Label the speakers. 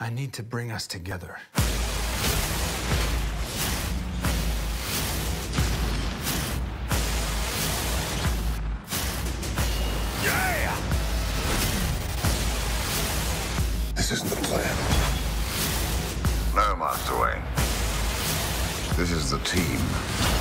Speaker 1: I need to bring us together.
Speaker 2: Yeah! This isn't the plan.
Speaker 3: No, Master Wayne. This is the team.